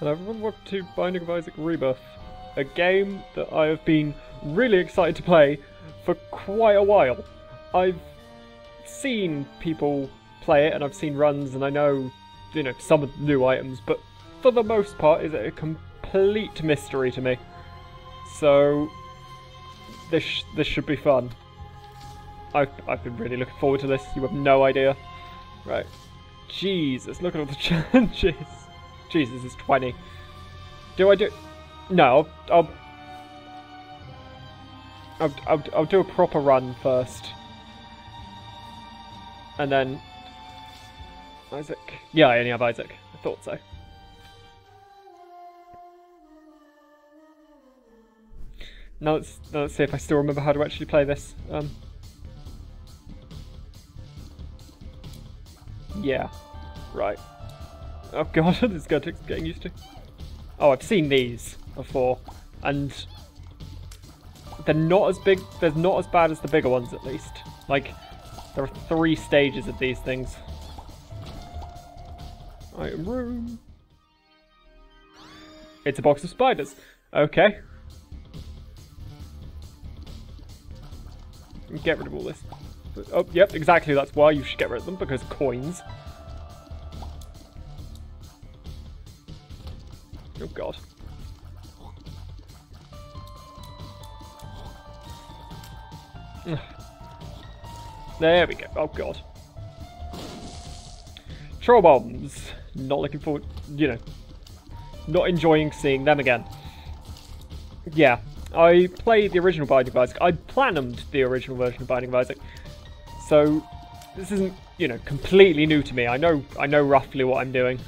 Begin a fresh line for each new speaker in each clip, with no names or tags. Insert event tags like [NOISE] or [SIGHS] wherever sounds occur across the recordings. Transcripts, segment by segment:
Hello everyone, welcome to Binding of Isaac Rebirth, a game that I have been really excited to play for quite a while. I've seen people play it and I've seen runs and I know, you know, some of the new items, but for the most part it's a complete mystery to me. So this this should be fun. I've I've been really looking forward to this. You have no idea. Right. Jesus, look at all the [LAUGHS] challenges. Jesus, it's 20. Do I do... No, I'll... I'll, I'll, I'll do a proper run first. And then... Isaac. Yeah, I only have Isaac. I thought so. Now let's, now let's see if I still remember how to actually play this. Um, yeah. Right. Oh god, [LAUGHS] this is going to take getting used to. Oh, I've seen these before, and they're not as big. They're not as bad as the bigger ones, at least. Like, there are three stages of these things. Item room. It's a box of spiders. Okay. Get rid of all this. Oh, yep, exactly. That's why you should get rid of them, because coins. God. There we go. Oh god. Troll bombs. Not looking forward, you know, not enjoying seeing them again. Yeah, I played the original Binding of Isaac. I planned the original version of Binding of Isaac. So this isn't, you know, completely new to me. I know I know roughly what I'm doing.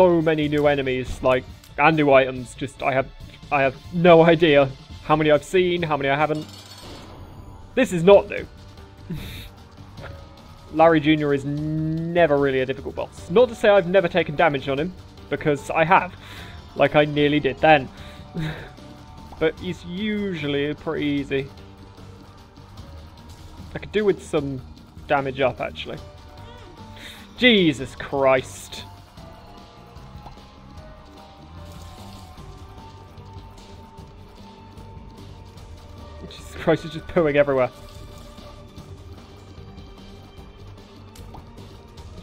So many new enemies, like and new items. Just I have I have no [LAUGHS] idea how many I've seen, how many I haven't. This is not new. [LAUGHS] Larry Jr. is never really a difficult boss. Not to say I've never taken damage on him, because I have. Like I nearly did then. [LAUGHS] but he's usually pretty easy. I could do with some damage up, actually. Jesus Christ. Christ, he's just pooing everywhere.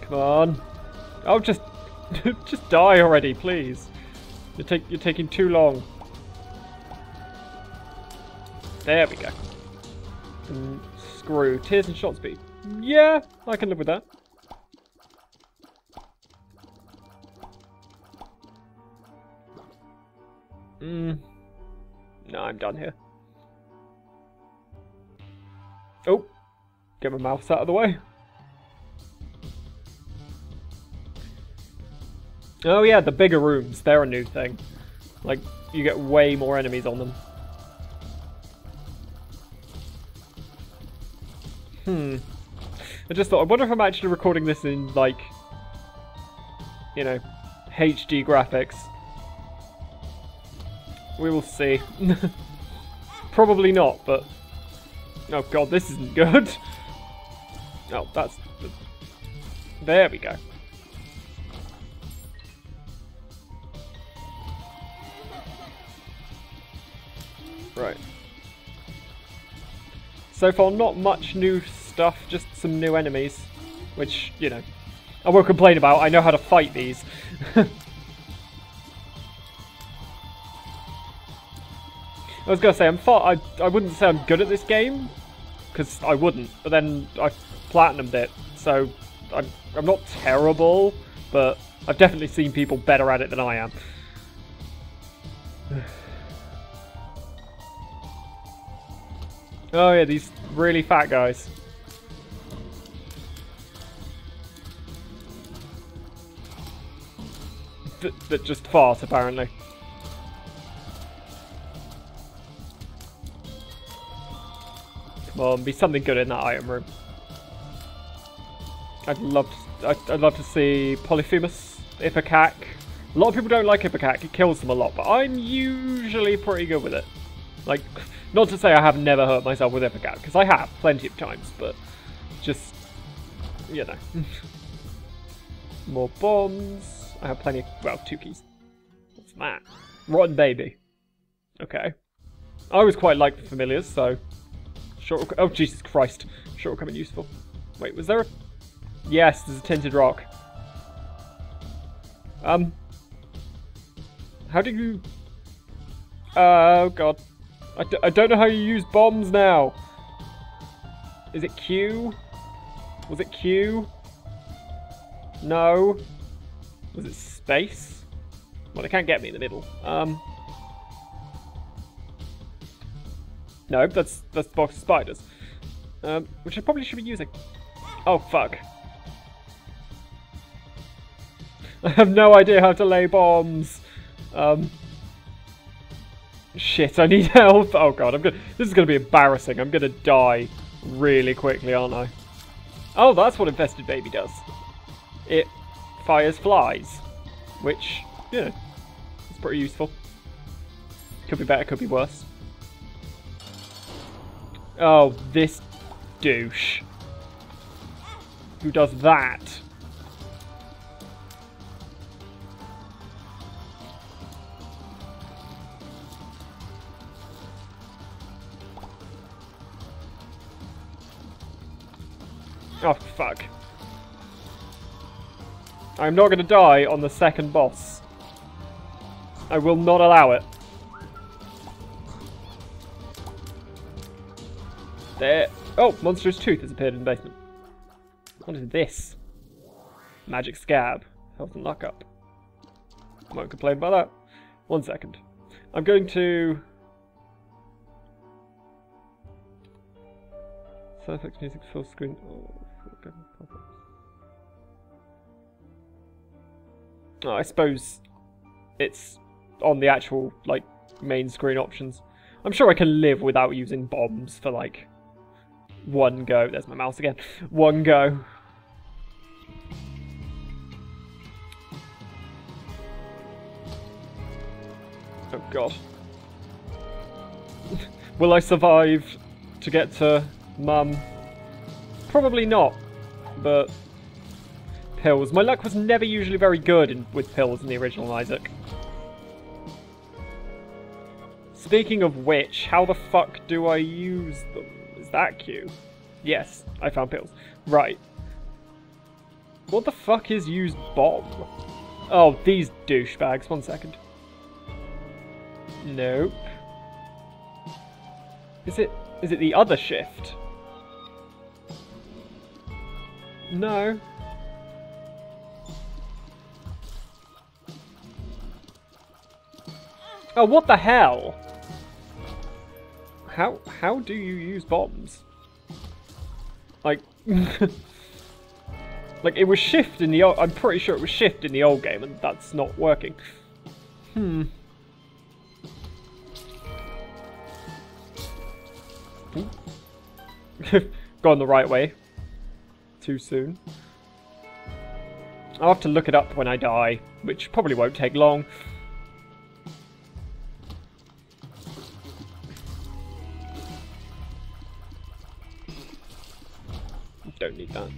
Come on. Oh, just, [LAUGHS] just die already, please. You're, take, you're taking too long. There we go. And screw. Tears and shot speed. Yeah, I can live with that. Mm. No, I'm done here. Oh, get my mouse out of the way. Oh yeah, the bigger rooms, they're a new thing. Like, you get way more enemies on them. Hmm. I just thought, I wonder if I'm actually recording this in, like, you know, HD graphics. We will see. [LAUGHS] Probably not, but Oh god, this isn't good. Oh, that's... There we go. Right. So far, not much new stuff, just some new enemies. Which, you know, I won't complain about. I know how to fight these. [LAUGHS] I was gonna say I'm far. I I wouldn't say I'm good at this game, because I wouldn't. But then I platinumed it, so I'm I'm not terrible, but I've definitely seen people better at it than I am. [SIGHS] oh yeah, these really fat guys. that just fart, apparently. Well, be something good in that item room. I'd love to, I'd, I'd love to see Polyphemus, Ipecac. A lot of people don't like Ipecac, it kills them a lot, but I'm usually pretty good with it. Like, not to say I have never hurt myself with Ipecac, because I have plenty of times, but just, you know. [LAUGHS] More bombs. I have plenty of, well, two keys. What's that? Rotten baby. Okay. I always quite like the familiars, so... Short, oh, Jesus Christ. Short in useful. Wait, was there a... Yes, there's a tinted rock. Um... How do you... Oh, God. I d I don't know how you use bombs now. Is it Q? Was it Q? No. Was it space? Well, they can't get me in the middle. Um... No, that's that's the box of spiders. Um, which I probably should be using. Oh, fuck. [LAUGHS] I have no idea how to lay bombs. Um, shit, I need [LAUGHS] help. Oh god, I'm gonna. This is gonna be embarrassing. I'm gonna die really quickly, aren't I? Oh, that's what infested baby does. It fires flies, which, yeah, it's pretty useful. Could be better, could be worse. Oh, this douche. Who does that? Oh, fuck. I'm not going to die on the second boss. I will not allow it. There. Oh, Monstro's tooth has appeared in the basement. What is this? Magic scab. Health and luck up. Won't complain about that. One second. I'm going to... Sound music full screen. Oh, oh, I suppose it's on the actual, like, main screen options. I'm sure I can live without using bombs for, like, one go. There's my mouse again. One go. Oh god. [LAUGHS] Will I survive to get to mum? Probably not, but pills. My luck was never usually very good in, with pills in the original Isaac. Speaking of which, how the fuck do I use them? Is that Q? Yes, I found pills. Right. What the fuck is use bomb? Oh, these douchebags. One second. Nope. Is it is it the other shift? No. Oh, what the hell? How how do you use bombs? Like [LAUGHS] Like it was shift in the old I'm pretty sure it was shift in the old game and that's not working. Hmm. [LAUGHS] Gone the right way. Too soon. I'll have to look it up when I die, which probably won't take long. Don't need that.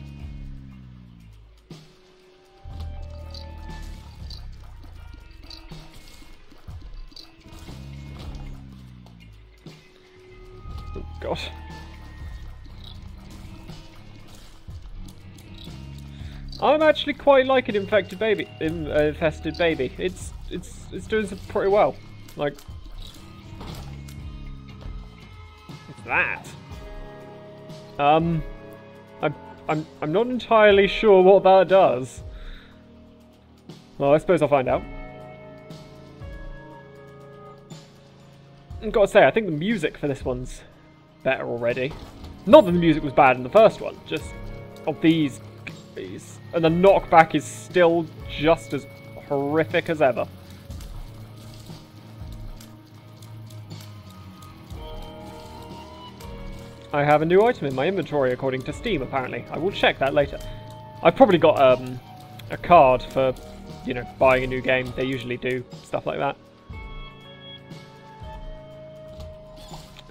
Oh. I'm actually quite like an infected baby, uh, infested baby. It's it's it's doing pretty well. Like, what's that? Um, I'm I'm not entirely sure what that does. Well, I suppose I'll find out. I've got to say, I think the music for this one's better already. Not that the music was bad in the first one, just of these, these. And the knockback is still just as horrific as ever. I have a new item in my inventory according to Steam, apparently. I will check that later. I've probably got um, a card for, you know, buying a new game. They usually do stuff like that.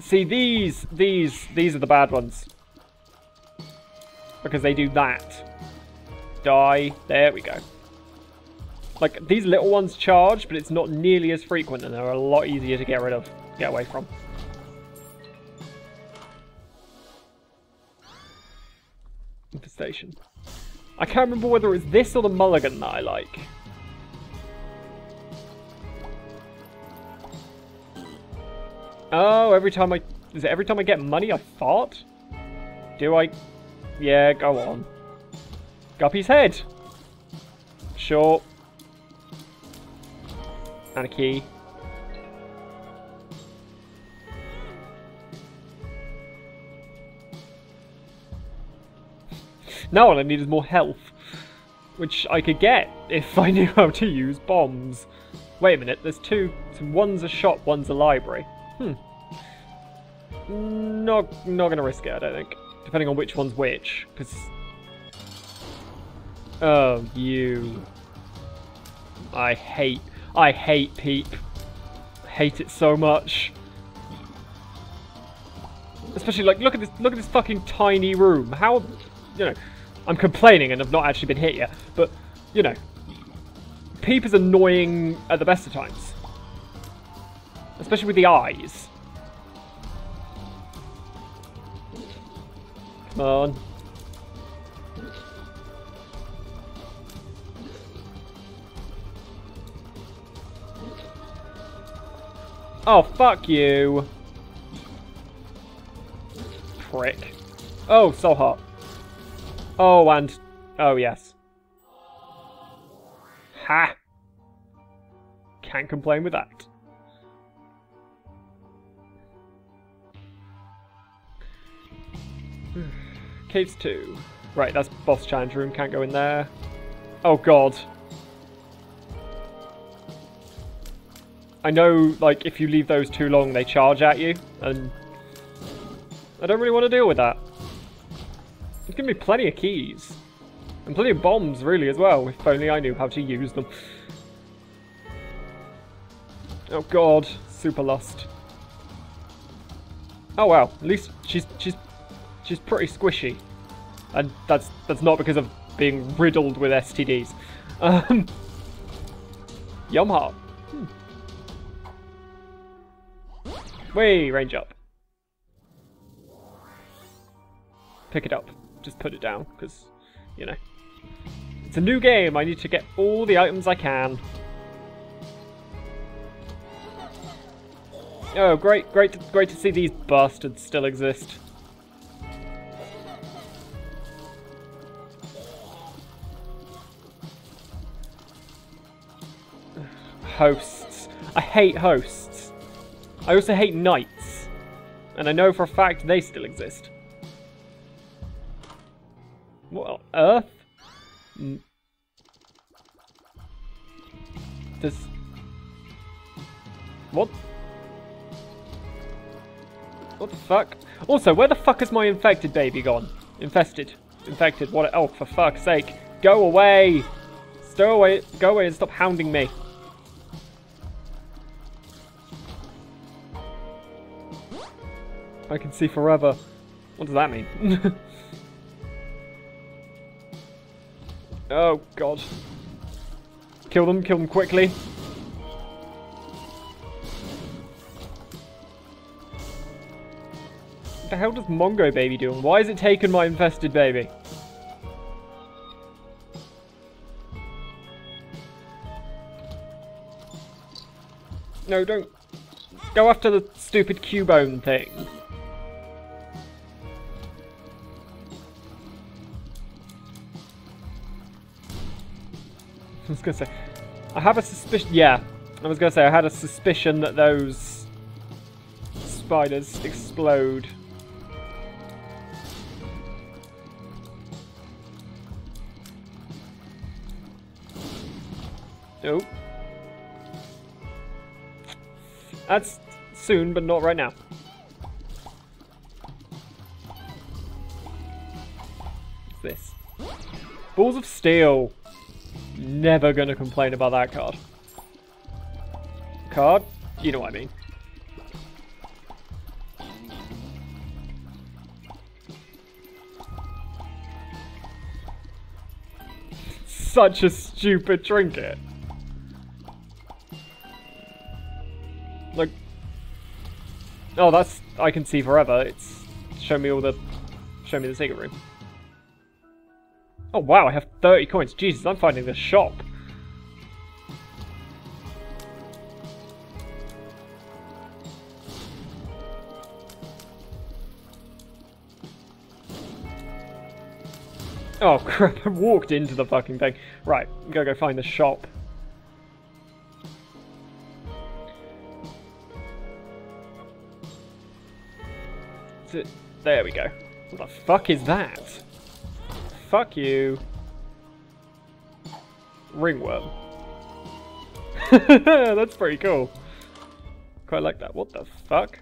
See, these, these, these are the bad ones. Because they do that. die. There we go. Like, these little ones charge, but it's not nearly as frequent, and they're a lot easier to get rid of, get away from. Infestation. I can't remember whether it's this or the mulligan that I like. Oh, every time I... Is it every time I get money I fart? Do I... Yeah, go on. Guppy's head! Sure. And a key. Now all I need is more health. Which I could get if I [LAUGHS] knew how to use bombs. Wait a minute, there's two. One's a shop, one's a library. Hmm. Not, not gonna risk it, I don't think. Depending on which one's which, because... Oh, you... I hate... I hate Peep. I hate it so much. Especially, like, look at this, look at this fucking tiny room. How, you know, I'm complaining and I've not actually been hit yet, but, you know, Peep is annoying at the best of times. Especially with the eyes. Come on. Oh, fuck you. Prick. Oh, so hot. Oh, and... Oh, yes. Ha! Can't complain with that. [SIGHS] Caves 2. Right, that's boss challenge room, can't go in there. Oh god. I know, like, if you leave those too long, they charge at you, and I don't really want to deal with that. To be plenty of keys. And plenty of bombs, really, as well, if only I knew how to use them. Oh god, super lust. Oh wow, at least she's she's she's pretty squishy. And that's that's not because of being riddled with STDs. Um Yum. Hmm. Way, range up. Pick it up just put it down, because, you know. It's a new game, I need to get all the items I can. Oh, great, great, great to see these bastards still exist. Hosts. I hate hosts. I also hate knights. And I know for a fact they still exist. What Earth? Mm. Does... What? What the fuck? Also, where the fuck is my infected baby gone? Infested. Infected. What? Oh, for fuck's sake. Go away! Stow away. Go away and stop hounding me. I can see forever. What does that mean? [LAUGHS] Oh, God. Kill them, kill them quickly. What the hell does Mongo Baby doing? Why is it taking my infested baby? No, don't. Go after the stupid Cubone thing. Gonna say, I have a suspicion. Yeah, I was gonna say I had a suspicion that those spiders explode. Oh. That's soon, but not right now. What's this? Balls of steel. Never gonna complain about that card. Card? You know what I mean. such a stupid trinket. Like, oh, that's I can see forever. It's show me all the, show me the secret room. Oh wow, I have 30 coins. Jesus, I'm finding the shop. Oh [LAUGHS] crap, I walked into the fucking thing. Right, gotta go find the shop. There we go. What the fuck is that? Fuck you. Ringworm. [LAUGHS] That's pretty cool. Quite like that. What the fuck?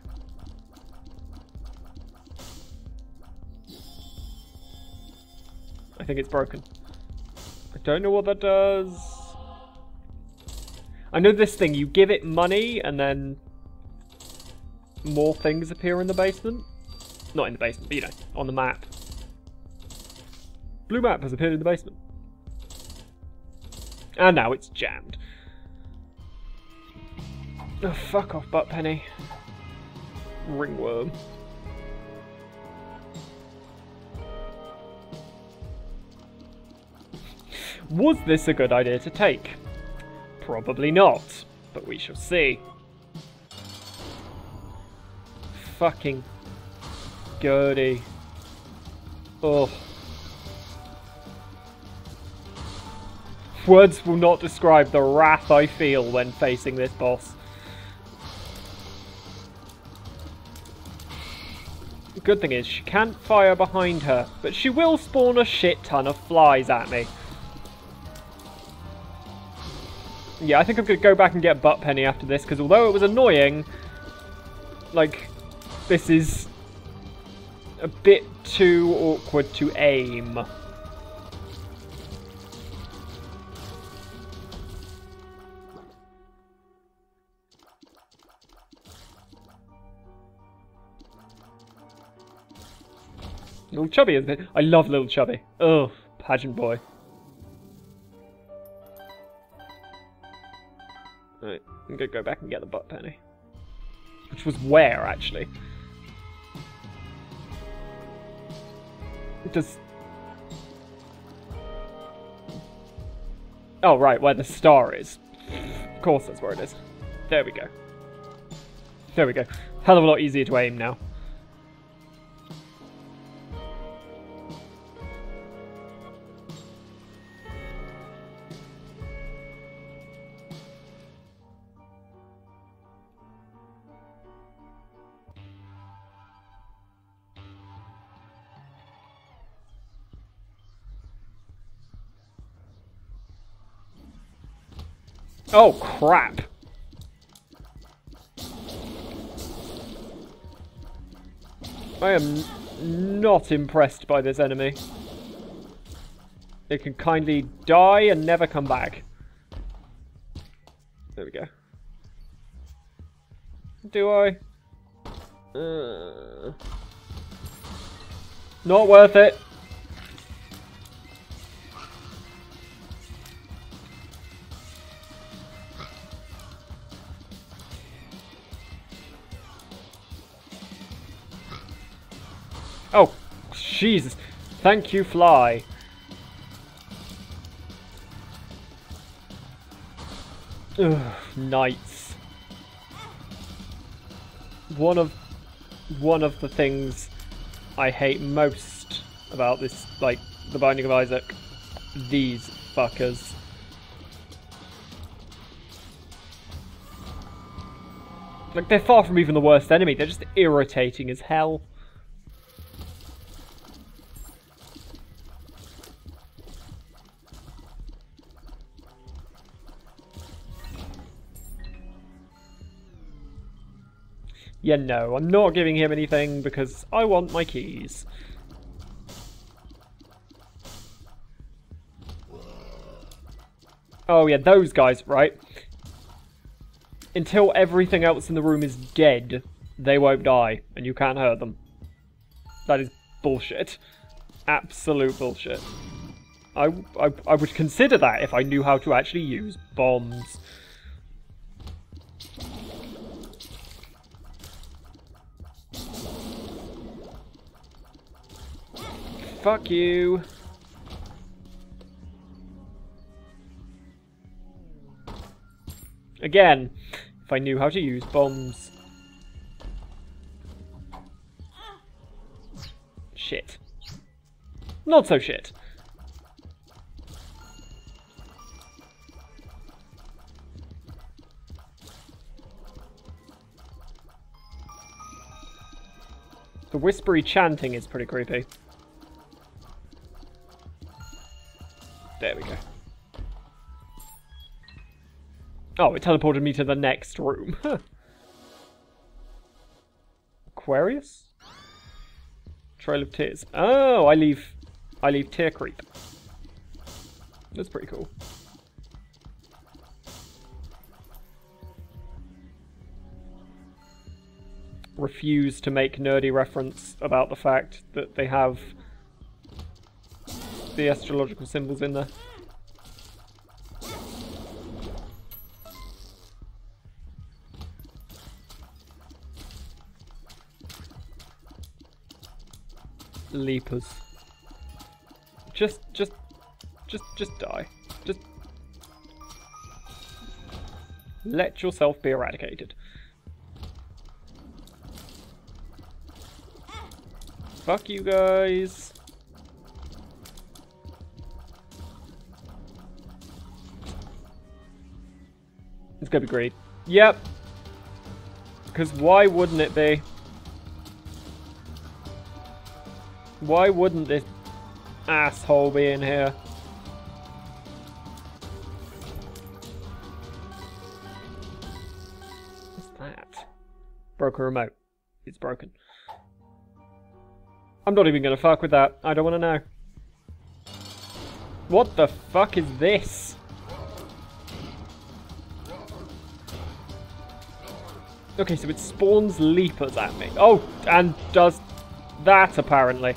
I think it's broken. I don't know what that does. I know this thing, you give it money and then more things appear in the basement. Not in the basement, but you know, on the map. Blue map has appeared in the basement. And now it's jammed. Oh, fuck off, butt penny. Ringworm. Was this a good idea to take? Probably not, but we shall see. Fucking Gertie. Oh. Words will not describe the wrath I feel when facing this boss. The good thing is, she can't fire behind her, but she will spawn a shit ton of flies at me. Yeah, I think I'm going to go back and get Butt Penny after this, because although it was annoying, like, this is a bit too awkward to aim. Little Chubby isn't it? I love Little Chubby. Ugh, pageant boy. Right, I'm gonna go back and get the butt penny. Which was where, actually? It does... Oh, right, where the star is. Of course that's where it is. There we go. There we go. Hell of a lot easier to aim now. Oh, crap. I am not impressed by this enemy. It can kindly die and never come back. There we go. Do I? Uh, not worth it. Jesus. Thank you, fly. Ugh, knights. One of one of the things I hate most about this, like, the Binding of Isaac. These fuckers. Like, they're far from even the worst enemy, they're just irritating as hell. Yeah, no, I'm not giving him anything because I want my keys. Oh yeah, those guys, right? Until everything else in the room is dead, they won't die, and you can't hurt them. That is bullshit. Absolute bullshit. I, I, I would consider that if I knew how to actually use bombs. Fuck you. Again, if I knew how to use bombs. Shit. Not so shit. The whispery chanting is pretty creepy. Oh, it teleported me to the next room. [LAUGHS] Aquarius? Trail of Tears. Oh, I leave I leave Tear Creep. That's pretty cool. refuse to make nerdy reference about the fact that they have the astrological symbols in there. Leapers. Just, just, just, just die. Just let yourself be eradicated. Fuck you guys. It's gonna be great. Yep. Because why wouldn't it be? Why wouldn't this asshole be in here? What's that? Broken remote. It's broken. I'm not even gonna fuck with that. I don't wanna know. What the fuck is this? Okay, so it spawns leapers at me. Oh, and does that apparently.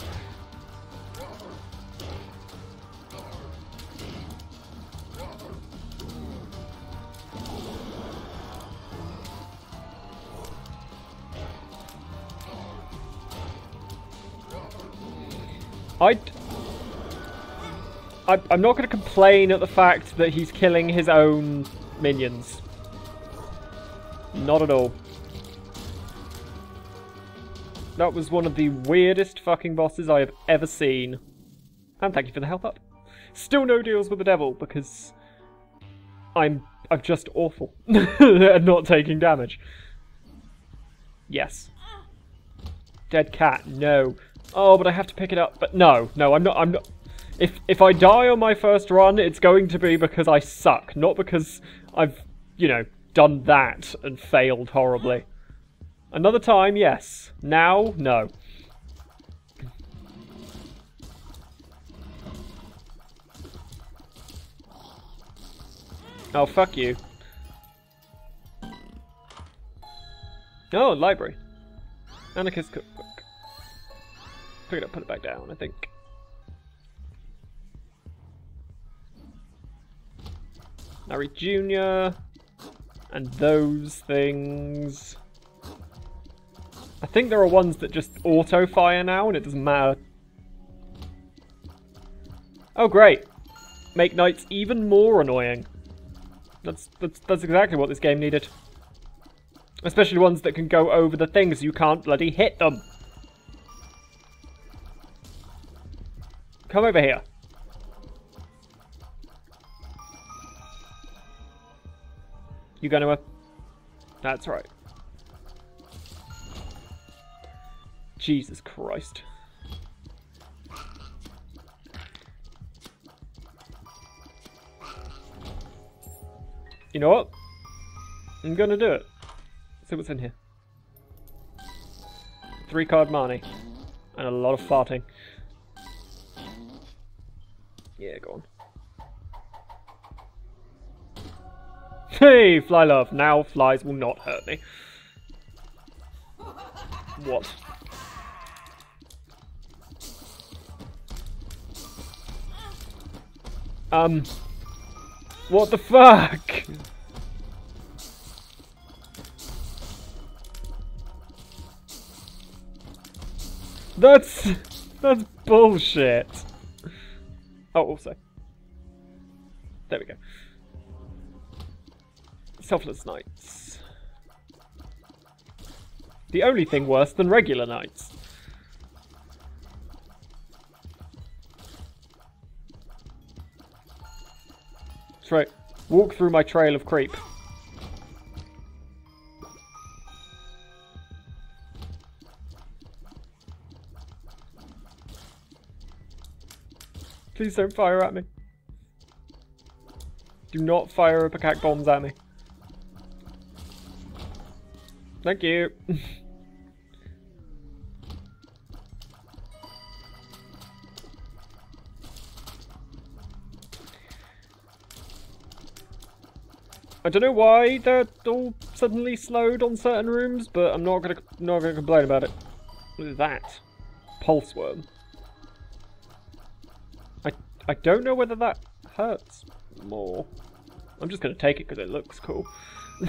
I, I I'm not going to complain at the fact that he's killing his own minions. Not at all. That was one of the weirdest fucking bosses I have ever seen. And thank you for the help up. Still no deals with the devil because I'm I'm just awful [LAUGHS] at not taking damage. Yes. Dead cat, no. Oh, but I have to pick it up. But no, no, I'm not. I'm not. If if I die on my first run, it's going to be because I suck, not because I've, you know, done that and failed horribly. Another time, yes. Now, no. Oh, fuck you. Oh, library. Anarchist cookbook. Pick it up, put it back down, I think. Larry Jr. And those things. I think there are ones that just auto-fire now and it doesn't matter. Oh great. Make knights even more annoying. That's, that's, that's exactly what this game needed. Especially ones that can go over the things you can't bloody hit them. Come over here. You gonna... Uh, that's right. Jesus Christ. You know what? I'm gonna do it. See what's in here. Three card money. And a lot of farting. Yeah, go on. Hey, fly love. Now flies will not hurt me. What? Um. What the fuck? That's that's bullshit. Oh, also. There we go. Selfless Knights. The only thing worse than regular knights. That's right. Walk through my trail of creep. Please don't fire at me. Do not fire ipecac bombs at me. Thank you. [LAUGHS] I don't know why they're all suddenly slowed on certain rooms, but I'm not gonna not gonna complain about it. What is that? Pulse worm. I don't know whether that hurts more. I'm just gonna take it because it looks cool. [LAUGHS]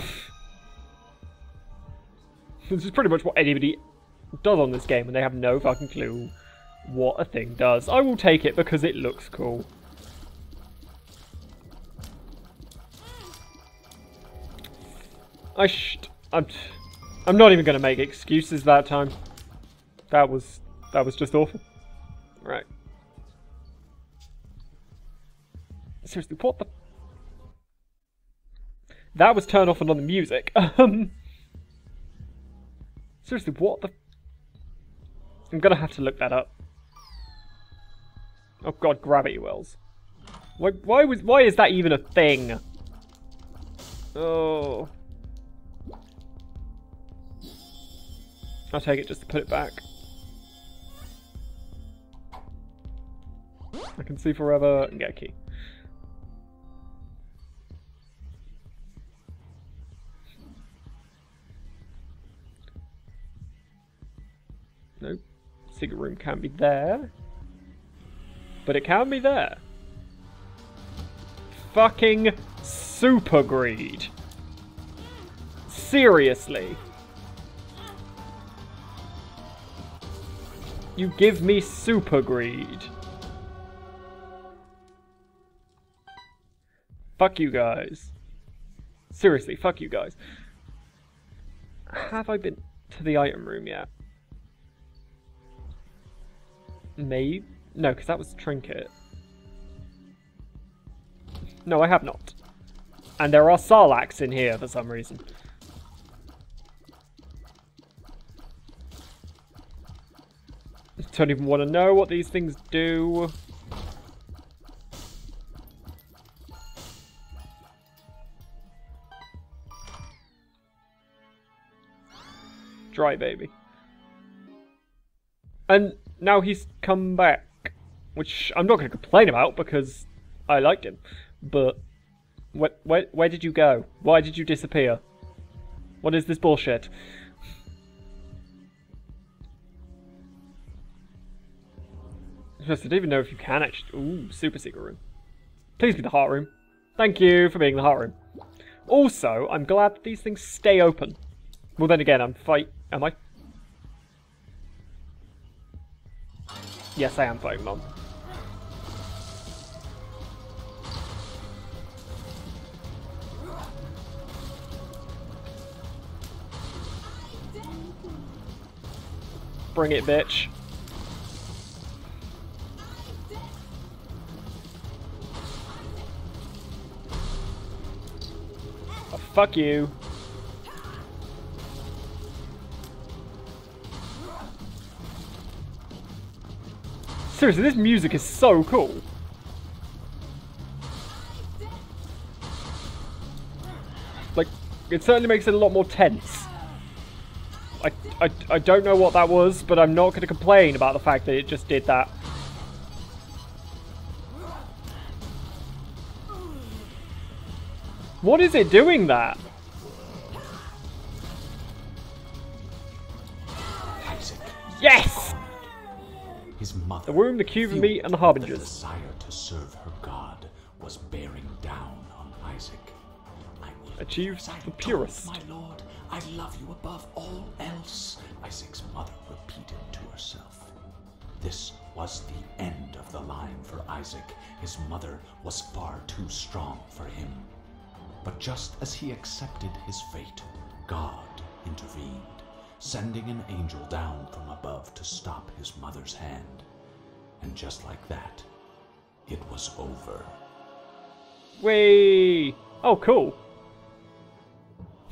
this is pretty much what anybody does on this game, and they have no fucking clue what a thing does. I will take it because it looks cool. I sh I'm, I'm not even going to make excuses that time. That was, that was just awful. Right. Seriously, what the... That was turn off the music. [LAUGHS] Um, seriously, what the... I'm gonna have to look that up. Oh god, gravity wells. Why, why was, why is that even a thing? Oh... I'll take it just to put it back. I can see forever and get a key. Nope. Secret room can't be there. But it can be there. Fucking super greed. Seriously. You give me super greed. Fuck you guys. Seriously, fuck you guys. Have I been to the item room yet? Maybe? No, because that was Trinket. No, I have not. And there are Sarlaccs in here for some reason. Don't even want to know what these things do. Dry baby. And now he's come back. Which I'm not going to complain about because I liked him. But where, where, where did you go? Why did you disappear? What is this bullshit? I don't even know if you can actually... Ooh, super secret room. Please be the heart room. Thank you for being the heart room. Also, I'm glad that these things stay open. Well, then again, I'm fight... Am I? Yes, I am fighting Mom. Bring it, bitch. Oh, fuck you. Seriously, this music is so cool. Like, it certainly makes it a lot more tense. I, I, I don't know what that was, but I'm not going to complain about the fact that it just did that. What is it doing that? Yes!
His mother.
The womb, the cube of meat, and the harbingers.
The desire to serve her god was bearing down on Isaac. I will
Achieve
as I
the purest.
My lord, I love you above all else, Isaac's mother repeated to herself. This was the end of the line for Isaac. His mother was far too strong for him. But just as he accepted his fate, God intervened, sending an angel down from above to stop his mother's hand. And just like that, it was over.
Whee! Oh, cool.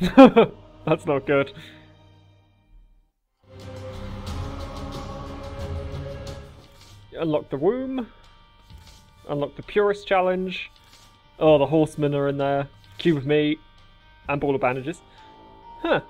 [LAUGHS] That's not good. Unlock the womb. Unlock the purest challenge. Oh, the horsemen are in there. Cube of meat. And ball of bandages. Huh.